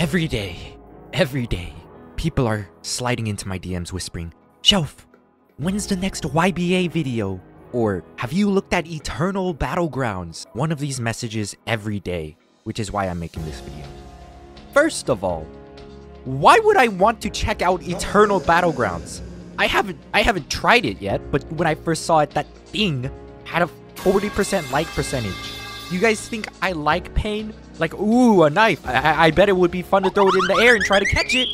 Every day, every day, people are sliding into my DMs whispering, Shelf, when's the next YBA video? Or have you looked at Eternal Battlegrounds? One of these messages every day, which is why I'm making this video. First of all, why would I want to check out Eternal Battlegrounds? I haven't I haven't tried it yet, but when I first saw it, that thing had a 40% like percentage. You guys think I like pain? Like, ooh, a knife. I, I bet it would be fun to throw it in the air and try to catch it.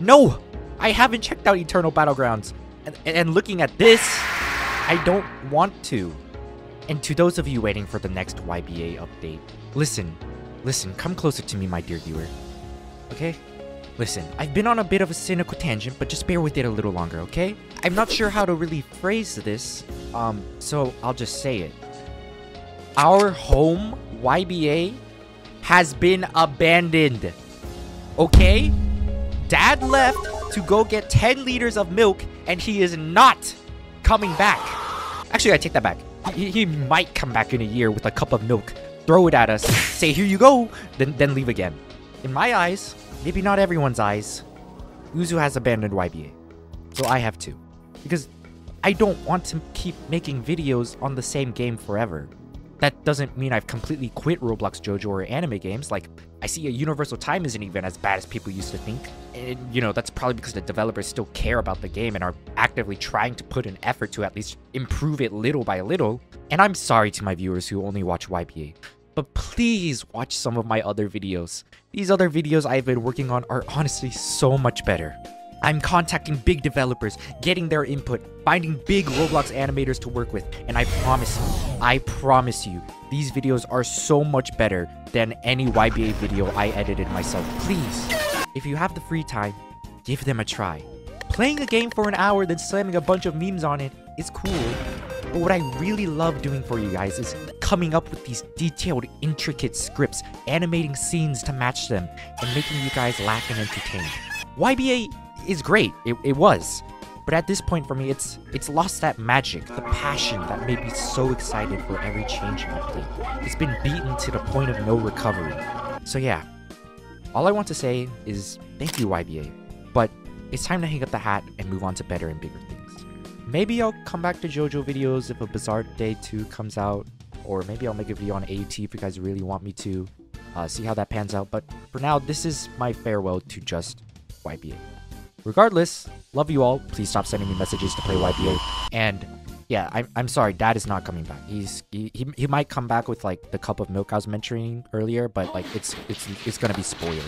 No, I haven't checked out Eternal Battlegrounds. And, and looking at this, I don't want to. And to those of you waiting for the next YBA update, listen, listen, come closer to me, my dear viewer. Okay? Listen, I've been on a bit of a cynical tangent, but just bear with it a little longer, okay? I'm not sure how to really phrase this, um, so I'll just say it. Our home, YBA, has been abandoned. Okay? Dad left to go get 10 liters of milk, and he is not coming back. Actually, I take that back. He, he might come back in a year with a cup of milk, throw it at us, say, here you go, then, then leave again. In my eyes, maybe not everyone's eyes, Uzu has abandoned YBA. So I have too. Because I don't want to keep making videos on the same game forever. That doesn't mean I've completely quit Roblox JoJo or anime games. Like, I see a Universal Time isn't even as bad as people used to think. And, you know, that's probably because the developers still care about the game and are actively trying to put an effort to at least improve it little by little. And I'm sorry to my viewers who only watch YBA. But please watch some of my other videos. These other videos I've been working on are honestly so much better. I'm contacting big developers, getting their input, finding big Roblox animators to work with, and I promise you, I promise you, these videos are so much better than any YBA video I edited myself. Please, if you have the free time, give them a try. Playing a game for an hour then slamming a bunch of memes on it is cool, but what I really love doing for you guys is coming up with these detailed, intricate scripts, animating scenes to match them, and making you guys laugh and entertain. YBA is great. It, it was. But at this point for me, it's it's lost that magic, the passion that made me so excited for every change and update. It's been beaten to the point of no recovery. So yeah, all I want to say is thank you YBA, but it's time to hang up the hat and move on to better and bigger things. Maybe I'll come back to JoJo videos if a Bizarre Day 2 comes out, or maybe I'll make a video on AUT if you guys really want me to. Uh, see how that pans out, but for now, this is my farewell to just YBA. Regardless, love you all. Please stop sending me messages to play YBA. And yeah, I'm, I'm sorry, Dad is not coming back. He's he, he, he might come back with like the cup of milk I was mentioning earlier, but like it's it's it's gonna be spoiled.